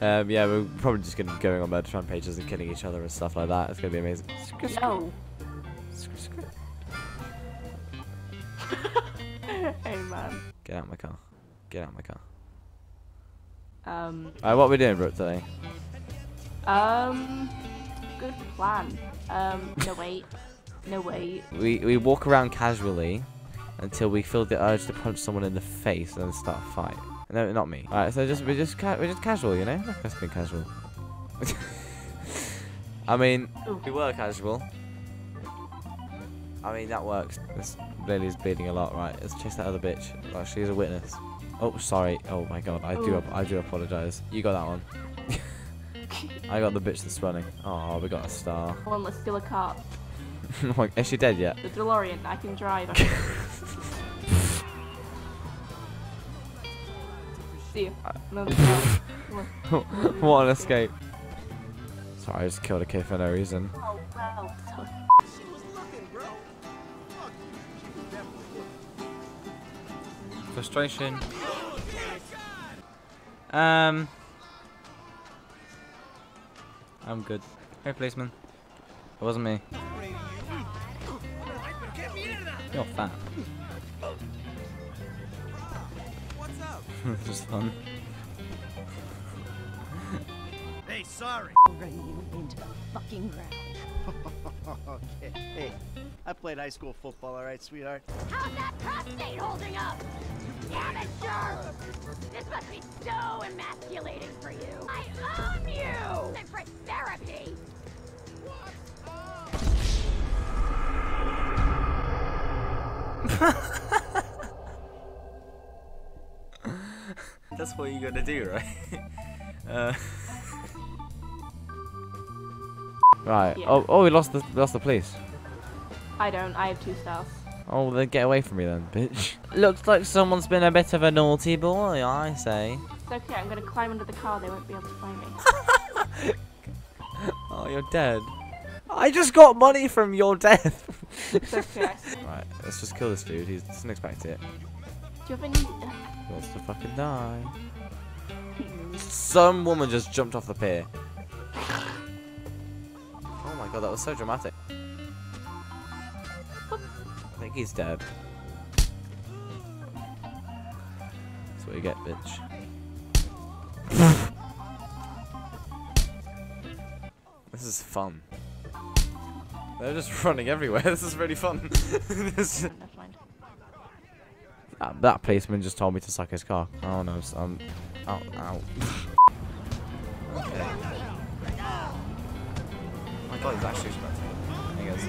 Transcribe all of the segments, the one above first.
Um, yeah, we're probably just gonna be going on murder rampages and killing each other and stuff like that. It's gonna be amazing. No. hey man. Get out of my car. Get out of my car. Um. Alright, what are we doing, Brooke, today? Um. Good plan. Um. No wait. No wait. We we walk around casually until we feel the urge to punch someone in the face and then start a fight. No, not me. Alright, so just we're just ca we're just casual, you know? That's been casual. I mean, we were casual. I mean that works. This Lily's bleeding a lot, right? Let's chase that other bitch. Oh, she's a witness. Oh, sorry. Oh my god, I do I do apologize. You got that one. I got the bitch that's running. Oh, we got a star. Come on, let's steal a car. Oh Is she dead yet? The DeLorean. I can drive. See you. Another car. Come on. what an escape. Sorry, I just killed a kid for no reason. Oh, well, Frustration. Um. I'm good. Hey, policeman. It wasn't me. You're fat. What's up? Just fun. Hey, sorry. Run you into the fucking ground. okay. Hey, I played high school football, all right, sweetheart? How's that prostate holding up? Amateur! This must be so emasculating for you. I own you! That's what you're gonna do, right? uh. Right. Yeah. Oh, oh, we lost the lost the police. I don't. I have two stars. Oh, then get away from me then, bitch. Looks like someone's been a bit of a naughty boy, I say. It's okay. I'm gonna climb under the car. They won't be able to find me. Oh, you're dead. I just got money from your death. It's okay. right, let's just kill this dude. He doesn't expect it. Do you have any? He wants to fucking die. Some woman just jumped off the pier. Oh my god, that was so dramatic. I think he's dead. That's what you get, bitch. this is fun. They're just running everywhere. This is really fun. Never mind. that, that policeman just told me to suck his car. Oh no, um, ow, ow. okay. My god, he's actually at. He goes.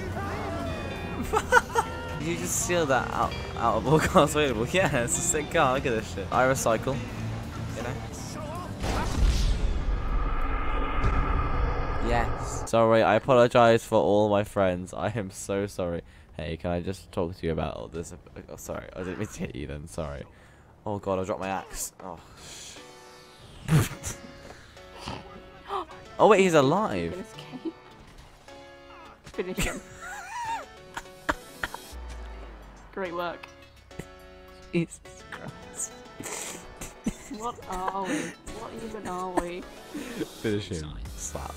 you just steal that out, out of all cars available. Yeah, it's a sick car. Look at this shit. I recycle. You know. Yes. Sorry, I apologize for all my friends. I am so sorry. Hey, can I just talk to you about all this? Oh, sorry, I didn't mean to hit you then. Sorry. Oh god, I dropped my axe. Oh. oh wait, he's alive. Finish him. Great work. Jesus Christ. What are we? What even are we? Finish him. Slap.